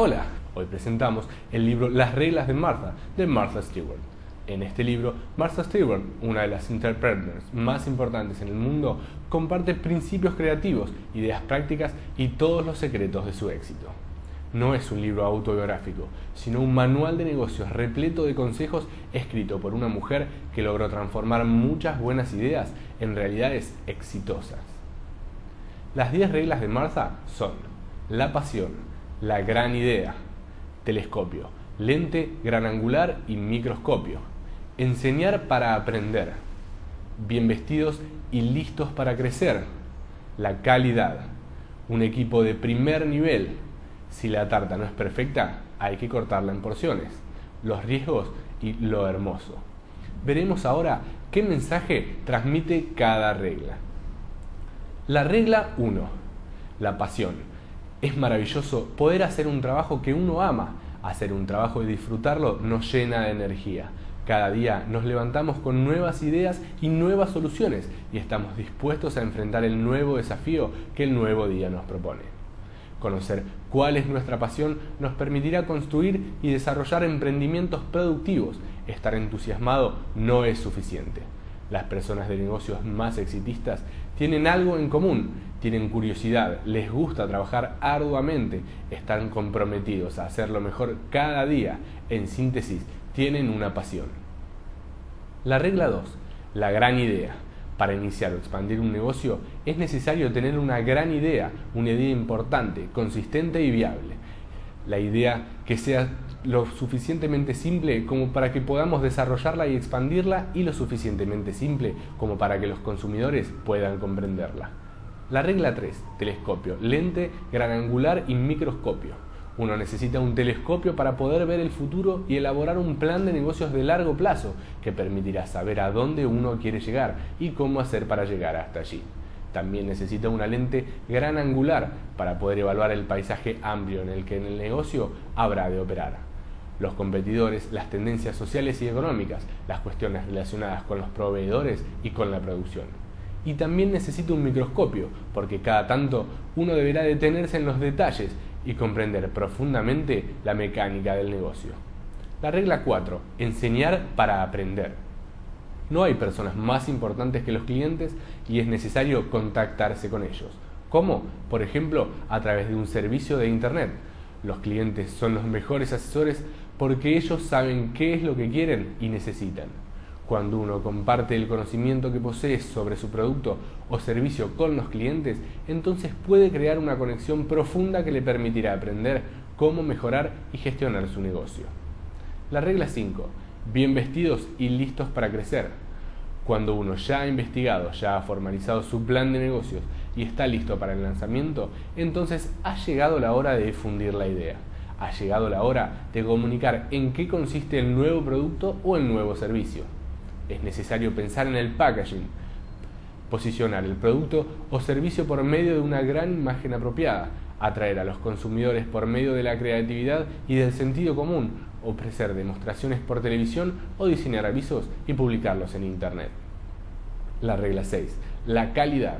Hola, hoy presentamos el libro Las reglas de Martha de Martha Stewart. En este libro, Martha Stewart, una de las entrepreneurs más importantes en el mundo, comparte principios creativos, ideas prácticas y todos los secretos de su éxito. No es un libro autobiográfico, sino un manual de negocios repleto de consejos escrito por una mujer que logró transformar muchas buenas ideas en realidades exitosas. Las 10 reglas de Martha son la pasión, la gran idea, telescopio, lente gran angular y microscopio, enseñar para aprender, bien vestidos y listos para crecer, la calidad, un equipo de primer nivel, si la tarta no es perfecta, hay que cortarla en porciones, los riesgos y lo hermoso. Veremos ahora qué mensaje transmite cada regla. La regla 1, la pasión es maravilloso poder hacer un trabajo que uno ama. Hacer un trabajo y disfrutarlo nos llena de energía. Cada día nos levantamos con nuevas ideas y nuevas soluciones y estamos dispuestos a enfrentar el nuevo desafío que el nuevo día nos propone. Conocer cuál es nuestra pasión nos permitirá construir y desarrollar emprendimientos productivos. Estar entusiasmado no es suficiente. Las personas de negocios más exitistas tienen algo en común, tienen curiosidad, les gusta trabajar arduamente, están comprometidos a hacerlo mejor cada día, en síntesis, tienen una pasión. La regla 2, la gran idea. Para iniciar o expandir un negocio es necesario tener una gran idea, una idea importante, consistente y viable. La idea que sea lo suficientemente simple como para que podamos desarrollarla y expandirla y lo suficientemente simple como para que los consumidores puedan comprenderla. La regla 3, telescopio, lente, gran angular y microscopio. Uno necesita un telescopio para poder ver el futuro y elaborar un plan de negocios de largo plazo que permitirá saber a dónde uno quiere llegar y cómo hacer para llegar hasta allí. También necesita una lente gran angular para poder evaluar el paisaje amplio en el que el negocio habrá de operar los competidores, las tendencias sociales y económicas, las cuestiones relacionadas con los proveedores y con la producción. Y también necesita un microscopio, porque cada tanto uno deberá detenerse en los detalles y comprender profundamente la mecánica del negocio. La regla 4. Enseñar para aprender. No hay personas más importantes que los clientes y es necesario contactarse con ellos. ¿Cómo? Por ejemplo, a través de un servicio de Internet. Los clientes son los mejores asesores porque ellos saben qué es lo que quieren y necesitan. Cuando uno comparte el conocimiento que posee sobre su producto o servicio con los clientes, entonces puede crear una conexión profunda que le permitirá aprender cómo mejorar y gestionar su negocio. La regla 5. Bien vestidos y listos para crecer. Cuando uno ya ha investigado, ya ha formalizado su plan de negocios y está listo para el lanzamiento, entonces ha llegado la hora de difundir la idea ha llegado la hora de comunicar en qué consiste el nuevo producto o el nuevo servicio. Es necesario pensar en el packaging, posicionar el producto o servicio por medio de una gran imagen apropiada, atraer a los consumidores por medio de la creatividad y del sentido común, ofrecer demostraciones por televisión o diseñar avisos y publicarlos en Internet. La regla 6. La calidad.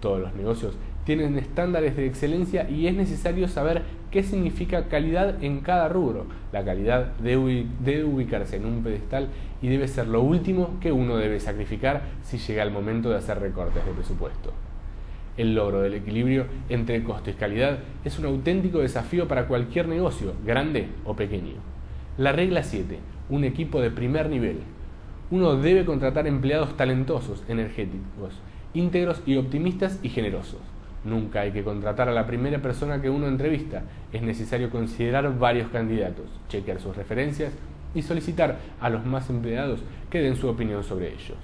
Todos los negocios tienen estándares de excelencia y es necesario saber qué significa calidad en cada rubro. La calidad debe, ubicarse en un pedestal y debe ser lo último que uno debe sacrificar si llega el momento de hacer recortes de presupuesto. El logro del equilibrio entre costo y calidad es un auténtico desafío para cualquier negocio, grande o pequeño. La regla 7. Un equipo de primer nivel. Uno debe contratar empleados talentosos, energéticos, íntegros y optimistas y generosos. Nunca hay que contratar a la primera persona que uno entrevista. Es necesario considerar varios candidatos, chequear sus referencias y solicitar a los más empleados que den su opinión sobre ellos.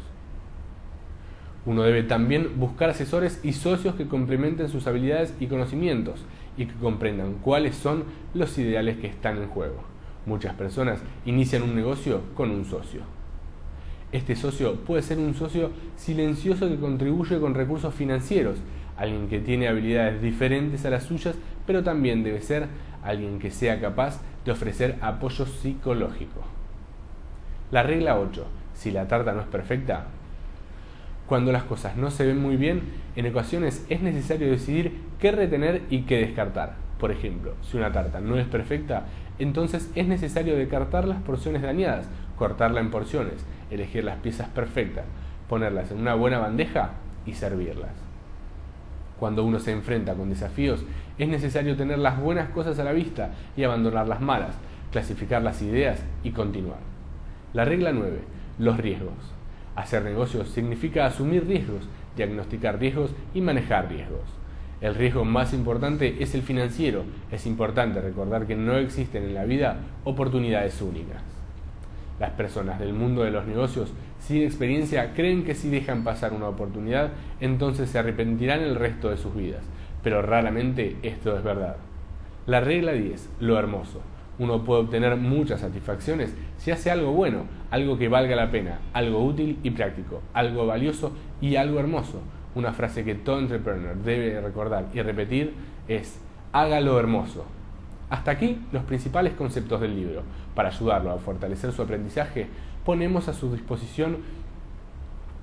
Uno debe también buscar asesores y socios que complementen sus habilidades y conocimientos y que comprendan cuáles son los ideales que están en juego. Muchas personas inician un negocio con un socio. Este socio puede ser un socio silencioso que contribuye con recursos financieros alguien que tiene habilidades diferentes a las suyas, pero también debe ser alguien que sea capaz de ofrecer apoyo psicológico. La regla 8. Si la tarta no es perfecta, cuando las cosas no se ven muy bien, en ocasiones es necesario decidir qué retener y qué descartar. Por ejemplo, si una tarta no es perfecta, entonces es necesario descartar las porciones dañadas, cortarla en porciones, elegir las piezas perfectas, ponerlas en una buena bandeja y servirlas. Cuando uno se enfrenta con desafíos, es necesario tener las buenas cosas a la vista y abandonar las malas, clasificar las ideas y continuar. La regla 9. Los riesgos. Hacer negocios significa asumir riesgos, diagnosticar riesgos y manejar riesgos. El riesgo más importante es el financiero. Es importante recordar que no existen en la vida oportunidades únicas. Las personas del mundo de los negocios sin experiencia creen que si dejan pasar una oportunidad, entonces se arrepentirán el resto de sus vidas, pero raramente esto es verdad. La regla 10, lo hermoso. Uno puede obtener muchas satisfacciones si hace algo bueno, algo que valga la pena, algo útil y práctico, algo valioso y algo hermoso. Una frase que todo entrepreneur debe recordar y repetir es, hágalo hermoso. Hasta aquí los principales conceptos del libro. Para ayudarlo a fortalecer su aprendizaje, ponemos a su disposición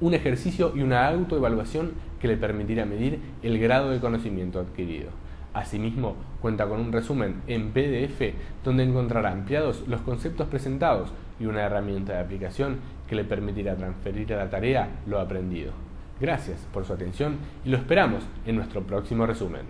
un ejercicio y una autoevaluación que le permitirá medir el grado de conocimiento adquirido. Asimismo, cuenta con un resumen en PDF donde encontrará ampliados los conceptos presentados y una herramienta de aplicación que le permitirá transferir a la tarea lo aprendido. Gracias por su atención y lo esperamos en nuestro próximo resumen.